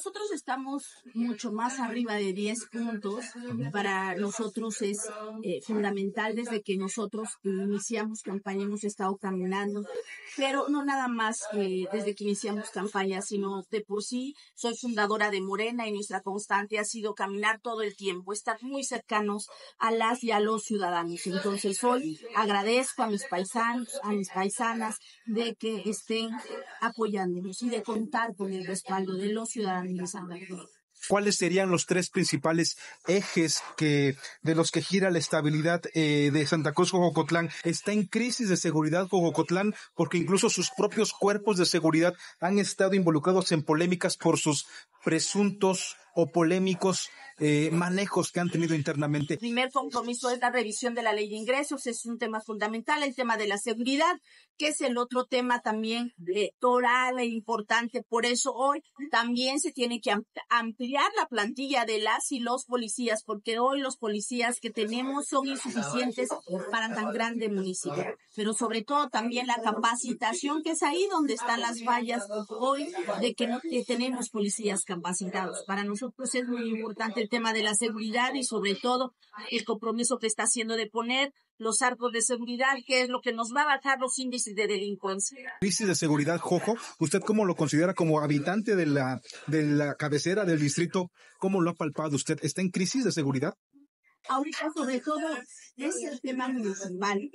Nosotros estamos mucho más arriba de 10 puntos. Para nosotros es eh, fundamental desde que nosotros iniciamos campaña, hemos estado caminando, pero no nada más que desde que iniciamos campaña, sino de por sí soy fundadora de Morena y nuestra constante ha sido caminar todo el tiempo, estar muy cercanos a las y a los ciudadanos. Entonces hoy agradezco a mis paisanos, a mis paisanas de que estén apoyándonos y de contar con el respaldo de los ciudadanos ¿Cuáles serían los tres principales ejes que de los que gira la estabilidad eh, de Santa Cruz Jocotlán? Está en crisis de seguridad Jocotlán porque incluso sus propios cuerpos de seguridad han estado involucrados en polémicas por sus presuntos o polémicos eh, manejos que han tenido internamente. El primer compromiso es la revisión de la ley de ingresos, es un tema fundamental, el tema de la seguridad, que es el otro tema también electoral e importante. Por eso hoy también se tiene que ampliar la plantilla de las y los policías, porque hoy los policías que tenemos son insuficientes para tan grande municipio. Pero sobre todo también la capacitación, que es ahí donde están las fallas hoy de que no tenemos policías capacitados. Para nosotros es muy importante el tema de la seguridad y sobre todo el compromiso que está haciendo de poner los arcos de seguridad, que es lo que nos va a bajar los índices de delincuencia. Crisis de seguridad, Jojo, ¿usted cómo lo considera como habitante de la, de la cabecera del distrito? ¿Cómo lo ha palpado usted? ¿Está en crisis de seguridad? Ahorita sobre todo es el tema municipal,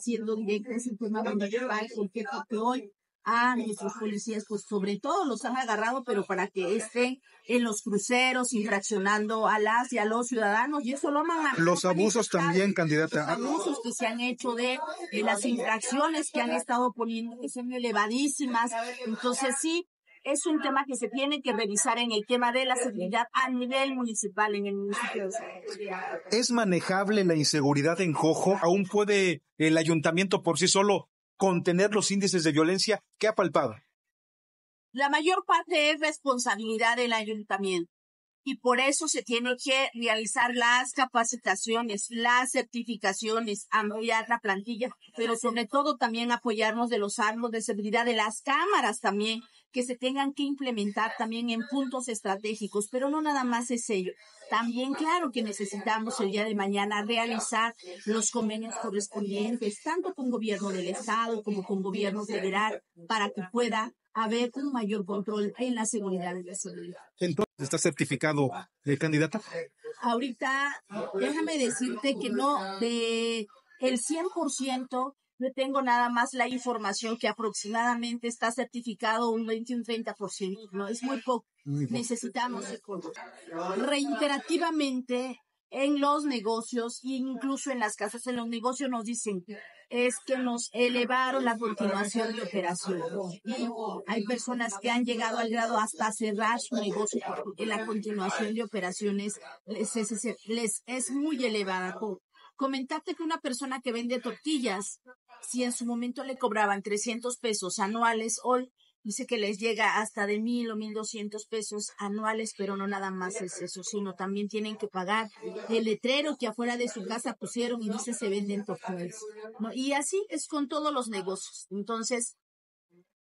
siendo directo es el tema municipal, porque hoy a nuestros policías, pues sobre todo los han agarrado, pero para que estén en los cruceros infraccionando a las y a los ciudadanos, y eso lo aman. Los abusos también, candidata. Los abusos que se han hecho de, las infracciones que han estado poniendo, que son elevadísimas. Entonces sí, es un tema que se tiene que revisar en el tema de la seguridad a nivel municipal en el municipio de ¿Es manejable la inseguridad en Jojo? ¿Aún puede el ayuntamiento por sí solo contener los índices de violencia que ha palpado? La mayor parte es responsabilidad del ayuntamiento y por eso se tiene que realizar las capacitaciones, las certificaciones, ampliar la plantilla, pero sobre todo también apoyarnos de los árboles de seguridad de las cámaras también que se tengan que implementar también en puntos estratégicos, pero no nada más es ello. También, claro que necesitamos el día de mañana realizar los convenios correspondientes, tanto con gobierno del Estado como con gobierno federal, para que pueda haber un mayor control en la seguridad de la seguridad. Entonces, ¿está certificado de candidata? Ahorita, déjame decirte que no, de el 100% no tengo nada más la información que aproximadamente está certificado un 20 un 30%, ¿no? Es muy poco. Necesitamos reiterativamente en los negocios e incluso en las casas, en los negocios nos dicen es que nos elevaron la continuación de operación. Y hay personas que han llegado al grado hasta cerrar su negocio porque la continuación de operaciones les les es muy elevada comentarte que una persona que vende tortillas, si en su momento le cobraban 300 pesos anuales, hoy dice que les llega hasta de mil o mil doscientos pesos anuales, pero no nada más es eso, sino también tienen que pagar el letrero que afuera de su casa pusieron y dice se venden tortillas. Y así es con todos los negocios. Entonces,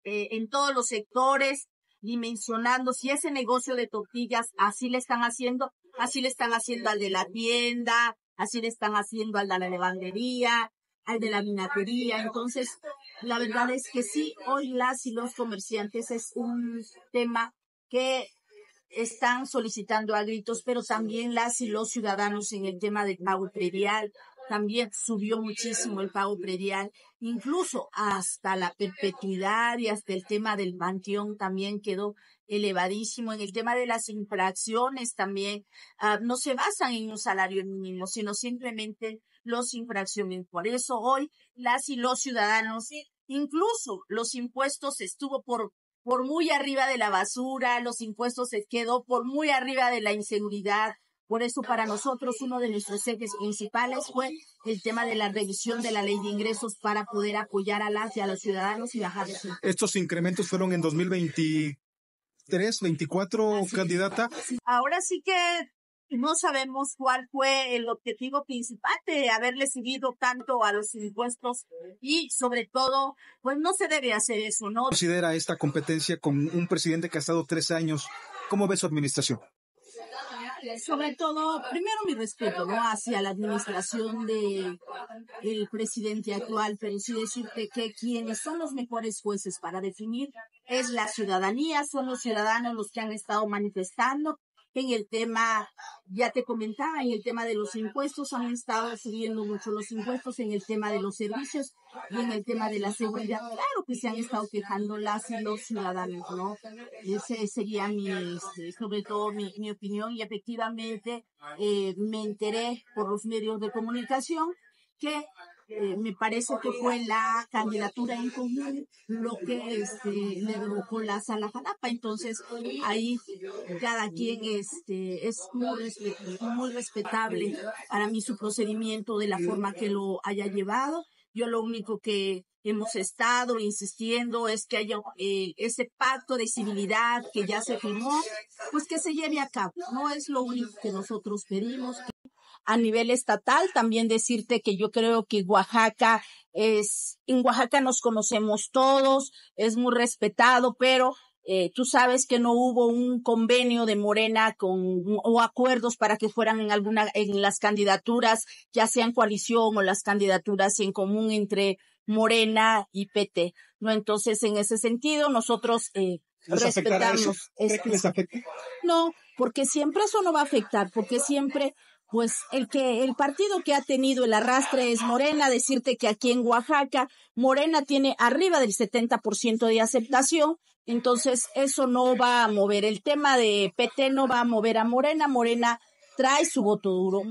eh, en todos los sectores, dimensionando si ese negocio de tortillas así le están haciendo, así le están haciendo al de la tienda, así le están haciendo al de la lavandería, al de la minatería. Entonces, la verdad es que sí, hoy las y los comerciantes es un tema que están solicitando a gritos, pero también las y los ciudadanos en el tema del pago predial. También subió muchísimo el pago predial, incluso hasta la perpetuidad y hasta el tema del panteón también quedó elevadísimo. En el tema de las infracciones también ah, no se basan en un salario mínimo, sino simplemente los infracciones. Por eso hoy las y los ciudadanos, incluso los impuestos estuvo por por muy arriba de la basura, los impuestos se quedó por muy arriba de la inseguridad. Por eso para nosotros uno de nuestros ejes principales fue el tema de la revisión de la ley de ingresos para poder apoyar a las y a los ciudadanos y bajar. Estos incrementos fueron en 2020 tres, 24 candidata. Ahora sí que no sabemos cuál fue el objetivo principal de haberle seguido tanto a los impuestos y sobre todo, pues no se debe hacer eso, ¿no? Considera esta competencia con un presidente que ha estado tres años ¿Cómo ve su administración? Sobre todo, primero mi respeto, ¿no? Hacia la administración de el presidente actual, pero sí decirte que quienes son los mejores jueces para definir es la ciudadanía, son los ciudadanos los que han estado manifestando en el tema, ya te comentaba, en el tema de los impuestos, han estado subiendo mucho los impuestos, en el tema de los servicios y en el tema de la seguridad. Claro que se han estado quejando las y los ciudadanos, ¿no? Ese sería mi, este, sobre todo mi, opinión y efectivamente eh, me enteré por los medios de comunicación que eh, me parece que fue la candidatura en común lo que este, le provocó la sala Jalapa. Entonces, ahí cada quien este, es muy, respetable para mí su procedimiento de la forma que lo haya llevado. Yo lo único que hemos estado insistiendo es que haya eh, ese pacto de civilidad que ya se firmó, pues que se lleve a cabo. No es lo único que nosotros pedimos a nivel estatal. También decirte que yo creo que Oaxaca es, en Oaxaca nos conocemos todos, es muy respetado, pero eh, tú sabes que no hubo un convenio de Morena con o acuerdos para que fueran en alguna en las candidaturas, ya sean coalición o las candidaturas en común entre Morena y PT. No, entonces en ese sentido nosotros eh, respetamos. No, porque siempre eso no va a afectar, porque siempre pues el que el partido que ha tenido el arrastre es Morena, decirte que aquí en Oaxaca Morena tiene arriba del 70% de aceptación, entonces eso no va a mover. El tema de PT no va a mover a Morena, Morena trae su voto duro.